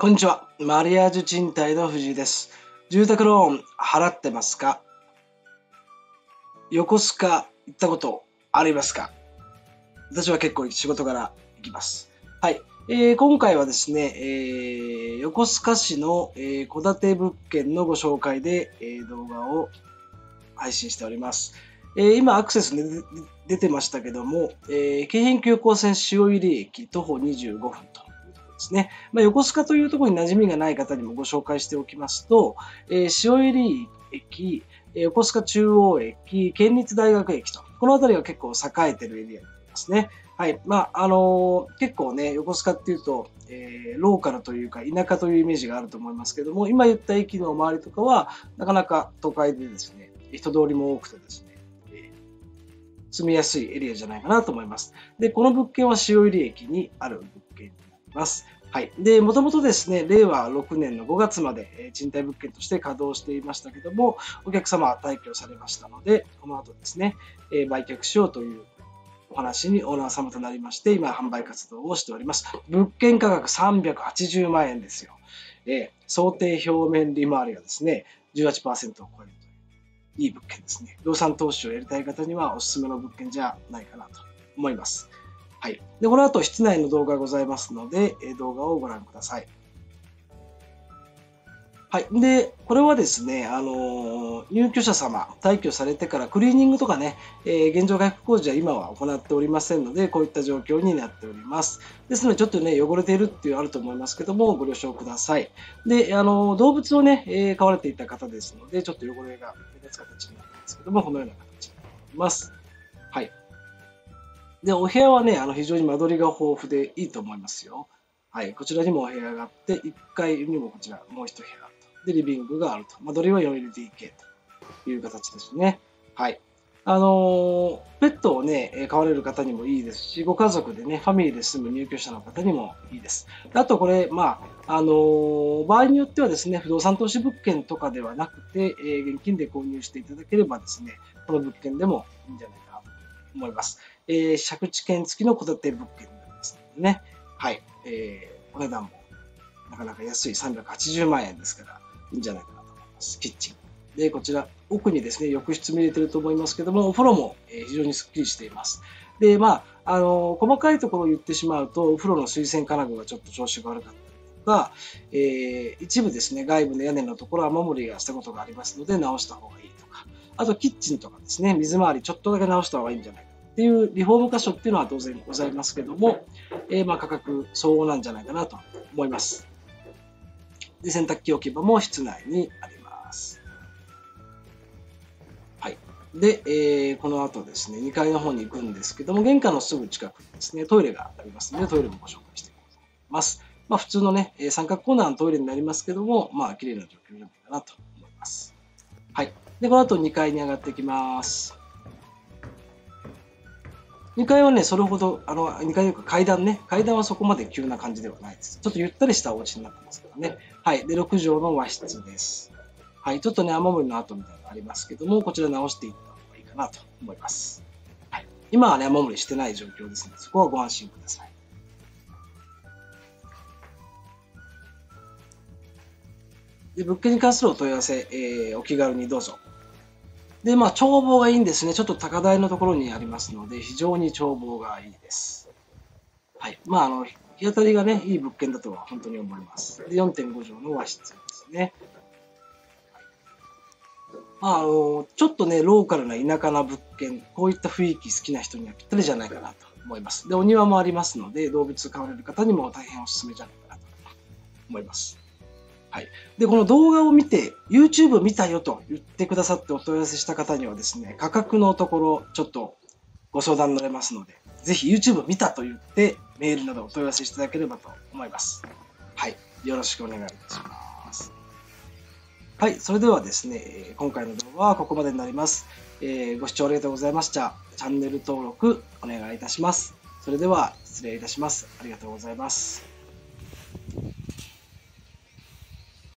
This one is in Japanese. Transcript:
こんにちは。マリアージュ賃貸の藤井です。住宅ローン払ってますか？横須賀行ったことありますか？私は結構仕事から行きます。はい。えー今回はですね、えー横須賀市のえー、建て物件のご紹介で、えー動画を配信しております。えー今アクセスに出てましたけども、えー京浜急行線塩入駅徒歩25分とですね。まあ、横須賀というところに馴染みがない方にもご紹介しておきますと、えー塩入駅、横須賀中央駅、県立大学駅と、この辺りが結構栄えてるエリアになりますね。はい。まあ、あのー結構ね、横須賀っていうと、えーローカルというか田舎というイメージがあると思いますけども、今言った駅の周りとかは、なかなか都会でですね、人通りも多くてですね、え住みやすいエリアじゃないかなと思います。で、この物件は塩入駅にある物件になります。はい。で、もともとですね、令和6年の5月までえー賃貸物件として稼働していましたけども、お客様は退去されましたので、この後ですね、えー売却しようというお話にオーナー様となりまして、今販売活動をしております。物件価格380万円ですよ。えー想定表面利回りがですね、18%を超えるという、いい物件ですね。不動産投資をやりたい方にはおすすめの物件じゃないかなと思います。はい。で、この後、室内の動画がございますので、え動画をご覧ください。はい。で、これはですね、あのー入居者様、退去されてからクリーニングとかね、えー現状回復工事は今は行っておりませんので、こういった状況になっております。ですので、ちょっとね、汚れているっていうのあると思いますけども、ご了承ください。で、あのー動物をね、えー飼われていた方ですので、ちょっと汚れが目立つ形になってますけども、このような形になっています。はい。で、お部屋はね、あの非常に間取りが豊富でいいと思いますよ。はい。こちらにもお部屋があって、1階にもこちら、もう一部屋と。で、リビングがあると。間取りは 4LDK という形ですね。はい。あのペットをね、飼われる方にもいいですし、ご家族でね、ファミリーで住む入居者の方にもいいです。あとこれ、まあ、あの場合によってはですね、不動産投資物件とかではなくて、えー現金で購入していただければですね、この物件でもいいんじゃないかなと思います。えー借地権付きの戸建て物件になりますのでね、はい、えーお値段もなかなか安い380万円ですから、いいんじゃないかなと思います。キッチン。で、こちら、奥にですね、浴室も入れてると思いますけども、お風呂も非常にスッキリしています。で、まあ、あの細かいところを言ってしまうと、お風呂の水洗金具がちょっと調子が悪かったりとか、えー一部ですね、外部の屋根のところは雨漏りがしたことがありますので、直した方がいいとか、あとキッチンとかですね、水回りちょっとだけ直した方がいいんじゃないかっていうリフォーム箇所っていうのは当然ございますけども、えーま価格相応なんじゃないかなと思います。で、洗濯機置き場も室内にあります。はい。で、えーこの後ですね、2階の方に行くんですけども、玄関のすぐ近くにですね、トイレがありますので、トイレもご紹介していきます。まあ、普通のね、三角コーナーのトイレになりますけども、まあ、綺麗な状況じゃないかなと思います。はい。で、この後2階に上がっていきます。2階はね、それほど、あの、2階というか階段ね、階段はそこまで急な感じではないです。ちょっとゆったりしたお家になってますからね。はい。で、6畳の和室です。はい。ちょっとね、雨漏りの跡みたいなのありますけども、こちら直していった方がいいかなと思います。はい。今はね、雨漏りしてない状況ですので、そこはご安心ください。で、物件に関するお問い合わせ、えーお気軽にどうぞ。で、まあ、眺望がいいんですね。ちょっと高台のところにありますので、非常に眺望がいいです。はい。まあ、あの、日当たりがね、いい物件だとは本当に思います。で、4.5畳の和室ですね。まあ、あの、ちょっとね、ローカルな田舎な物件、こういった雰囲気好きな人にはぴったりじゃないかなと思います。で、お庭もありますので、動物飼われる方にも大変おすすめじゃないかなと思います。はい。で、この動画を見て、YouTube 見たよと言ってくださってお問い合わせした方にはですね、価格のところ、ちょっとご相談乗れますので、ぜひ YouTube 見たと言って、メールなどお問い合わせしていただければと思います。はい。よろしくお願いいたします。はい。それではですね、え今回の動画はここまでになります。えーご視聴ありがとうございました。チャンネル登録お願いいたします。それでは失礼いたします。ありがとうございます。